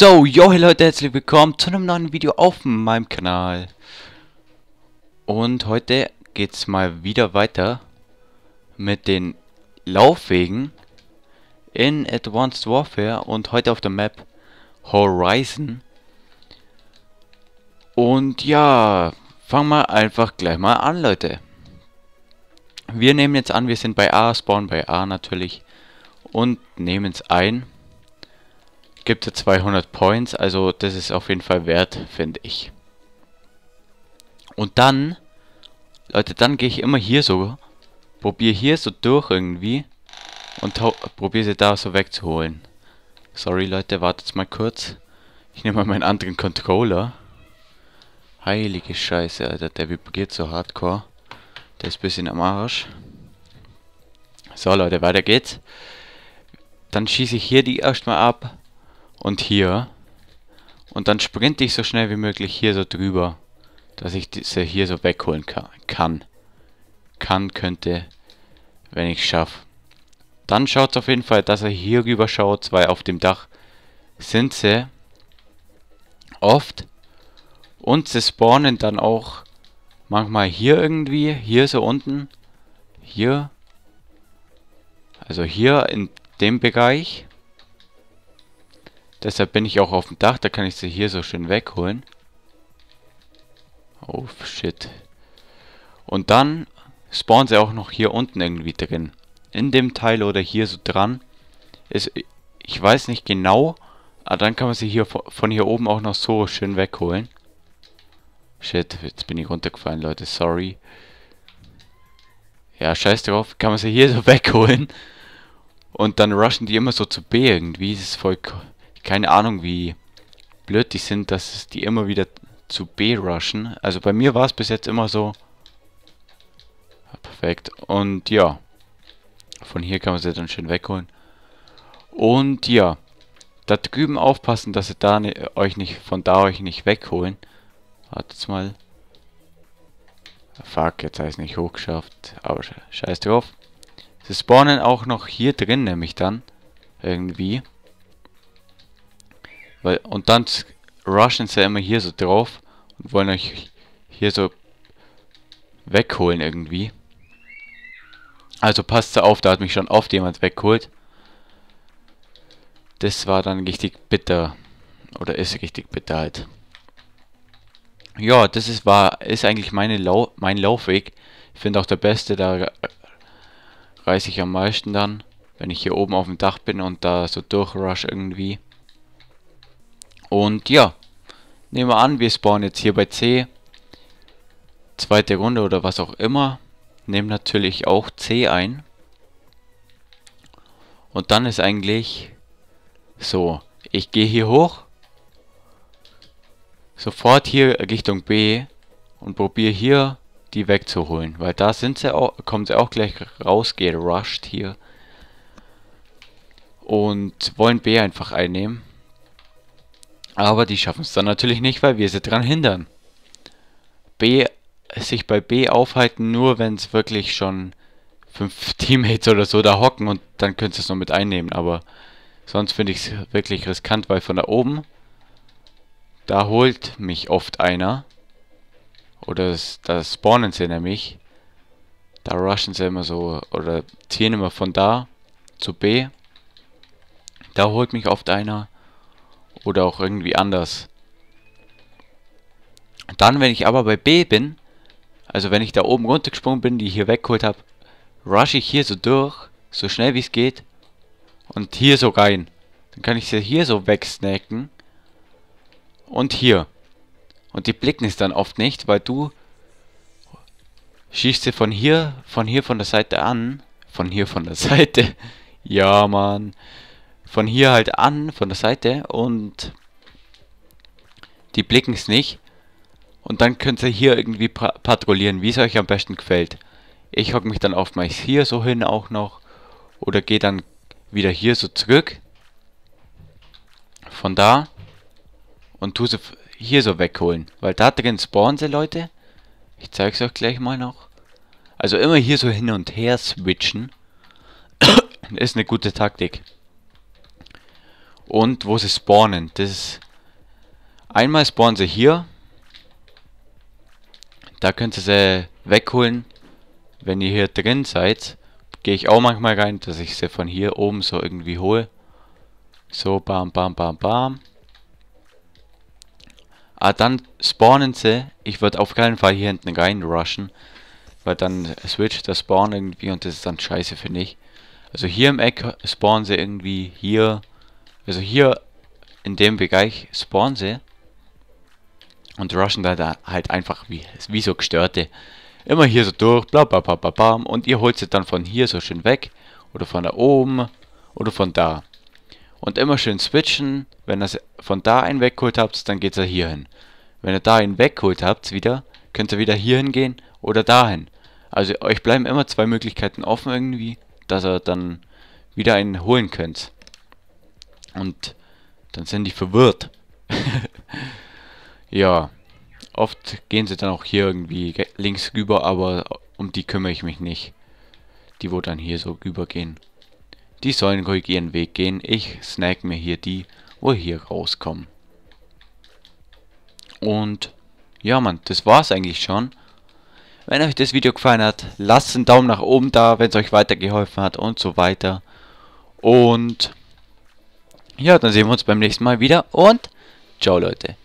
So, yo, hey Leute, herzlich willkommen zu einem neuen Video auf meinem Kanal. Und heute geht's mal wieder weiter mit den Laufwegen in Advanced Warfare und heute auf der Map Horizon. Und ja, fangen wir einfach gleich mal an, Leute. Wir nehmen jetzt an, wir sind bei A, spawnen bei A natürlich und nehmen es ein gibt es 200 Points, also das ist auf jeden Fall wert, finde ich. Und dann, Leute, dann gehe ich immer hier so, probiere hier so durch irgendwie und probiere sie da so wegzuholen. Sorry Leute, wartet mal kurz. Ich nehme mal meinen anderen Controller. Heilige Scheiße, Alter, der vibriert so hardcore. Der ist ein bisschen am Arsch. So Leute, weiter geht's. Dann schieße ich hier die erstmal ab und hier. Und dann sprinte ich so schnell wie möglich hier so drüber, dass ich diese hier so wegholen kann. Kann, könnte, wenn ich schaffe. Dann schaut auf jeden Fall, dass er hier rüber schaut, weil auf dem Dach sind sie oft. Und sie spawnen dann auch manchmal hier irgendwie, hier so unten, hier, also hier in dem Bereich. Deshalb bin ich auch auf dem Dach, da kann ich sie hier so schön wegholen. Oh, shit. Und dann spawnen sie auch noch hier unten irgendwie drin. In dem Teil oder hier so dran. Ist, ich weiß nicht genau, aber dann kann man sie hier von hier oben auch noch so schön wegholen. Shit, jetzt bin ich runtergefallen, Leute, sorry. Ja, scheiß drauf, kann man sie hier so wegholen. Und dann rushen die immer so zu B irgendwie, das ist voll keine Ahnung, wie blöd die sind, dass die immer wieder zu B rushen. Also bei mir war es bis jetzt immer so. perfekt. Und ja. Von hier kann man sie dann schön wegholen. Und ja. Da drüben aufpassen, dass sie da ne, euch nicht von da euch nicht wegholen. Wartet mal. Fuck, jetzt habe ich es nicht hochgeschafft. Aber scheiß drauf. Sie spawnen auch noch hier drin, nämlich dann. Irgendwie. Weil, und dann rushen sie immer hier so drauf und wollen euch hier so wegholen irgendwie. Also passt auf, da hat mich schon oft jemand weggeholt. Das war dann richtig bitter. Oder ist richtig bitter halt. Ja, das ist war ist eigentlich meine Lau mein Laufweg. Ich finde auch der beste, da reise ich am meisten dann, wenn ich hier oben auf dem Dach bin und da so durchrush irgendwie. Und ja, nehmen wir an, wir spawnen jetzt hier bei C. Zweite Runde oder was auch immer. Nehmen natürlich auch C ein. Und dann ist eigentlich so, ich gehe hier hoch. Sofort hier Richtung B und probiere hier die wegzuholen. Weil da sind sie auch, kommen sie auch gleich raus, gerusht hier. Und wollen B einfach einnehmen. Aber die schaffen es dann natürlich nicht, weil wir sie dran hindern. B, sich bei B aufhalten, nur wenn es wirklich schon fünf Teammates oder so da hocken und dann könnt ihr es noch mit einnehmen. Aber sonst finde ich es wirklich riskant, weil von da oben, da holt mich oft einer. Oder da spawnen sie nämlich. Da rushen sie immer so, oder ziehen immer von da zu B. Da holt mich oft einer. Oder auch irgendwie anders. Dann, wenn ich aber bei B bin, also wenn ich da oben runtergesprungen bin, die hier weggeholt habe, rush ich hier so durch, so schnell wie es geht. Und hier so rein. Dann kann ich sie hier so wegsnacken. Und hier. Und die blicken es dann oft nicht, weil du schießt sie von hier, von hier von der Seite an. Von hier von der Seite. ja, Mann von hier halt an, von der Seite und die blicken es nicht. Und dann könnt ihr hier irgendwie patrouillieren, wie es euch am besten gefällt. Ich hocke mich dann oftmals hier so hin auch noch oder gehe dann wieder hier so zurück. Von da und tu sie hier so wegholen, weil da drin spawnen sie Leute. Ich zeige es euch gleich mal noch. Also immer hier so hin und her switchen. ist eine gute Taktik. Und wo sie spawnen. Das ist einmal spawnen sie hier. Da könnt ihr sie wegholen, wenn ihr hier drin seid. Gehe ich auch manchmal rein, dass ich sie von hier oben so irgendwie hole. So, bam, bam, bam, bam. Ah, dann spawnen sie. Ich würde auf keinen Fall hier hinten rein rushen. Weil dann switcht der Spawn irgendwie und das ist dann scheiße, finde ich. Also hier im Eck spawnen sie irgendwie hier. Also hier in dem Bereich spawnen sie. Und rushen da halt einfach wie, wie so gestörte. Immer hier so durch, bla bla bla bla bla. Und ihr holt sie dann von hier so schön weg. Oder von da oben. Oder von da. Und immer schön switchen. Wenn ihr von da einen weggeholt habt, dann geht ihr hier hin. Wenn ihr da einen weggeholt habt wieder, könnt ihr wieder hier hingehen oder dahin. Also euch bleiben immer zwei Möglichkeiten offen irgendwie, dass ihr dann wieder einen holen könnt. Und dann sind die verwirrt. ja, oft gehen sie dann auch hier irgendwie links rüber, aber um die kümmere ich mich nicht. Die, wo dann hier so rübergehen. Die sollen ruhig ihren Weg gehen. Ich snack mir hier die, wo hier rauskommen. Und ja, man, das war's eigentlich schon. Wenn euch das Video gefallen hat, lasst einen Daumen nach oben da, wenn es euch weitergeholfen hat und so weiter. Und ja, dann sehen wir uns beim nächsten Mal wieder und ciao Leute.